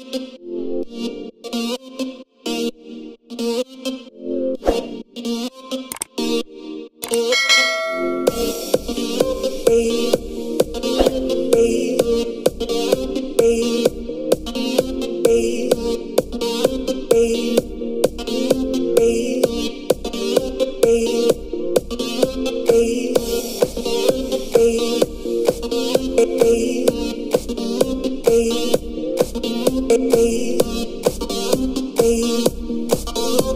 Thank you.